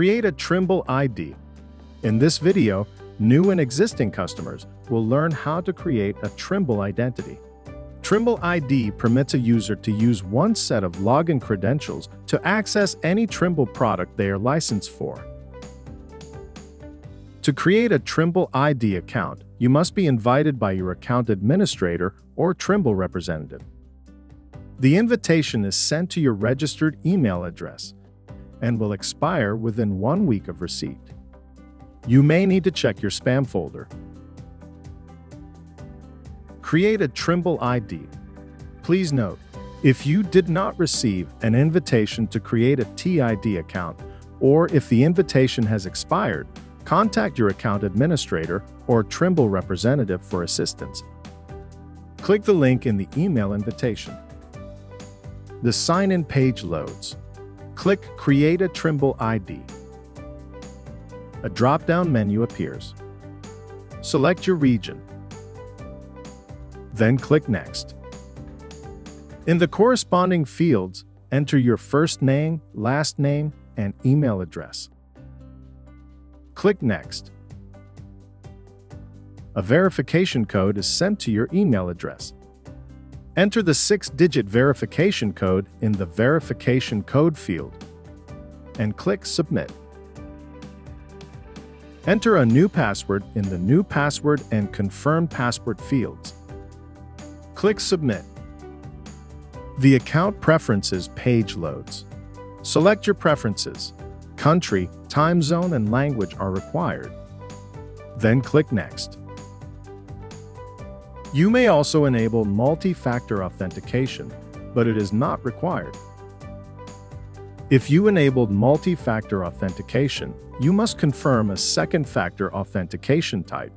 Create a Trimble ID. In this video, new and existing customers will learn how to create a Trimble identity. Trimble ID permits a user to use one set of login credentials to access any Trimble product they are licensed for. To create a Trimble ID account, you must be invited by your account administrator or Trimble representative. The invitation is sent to your registered email address and will expire within one week of receipt. You may need to check your spam folder. Create a Trimble ID. Please note, if you did not receive an invitation to create a TID account, or if the invitation has expired, contact your account administrator or Trimble representative for assistance. Click the link in the email invitation. The sign-in page loads. Click Create a Trimble ID. A drop-down menu appears. Select your region. Then click Next. In the corresponding fields, enter your first name, last name, and email address. Click Next. A verification code is sent to your email address. Enter the six-digit verification code in the Verification Code field and click Submit. Enter a new password in the New Password and Confirm Password fields. Click Submit. The Account Preferences page loads. Select your preferences. Country, time zone, and language are required. Then click Next. You may also enable multi-factor authentication, but it is not required. If you enabled multi-factor authentication, you must confirm a second factor authentication type.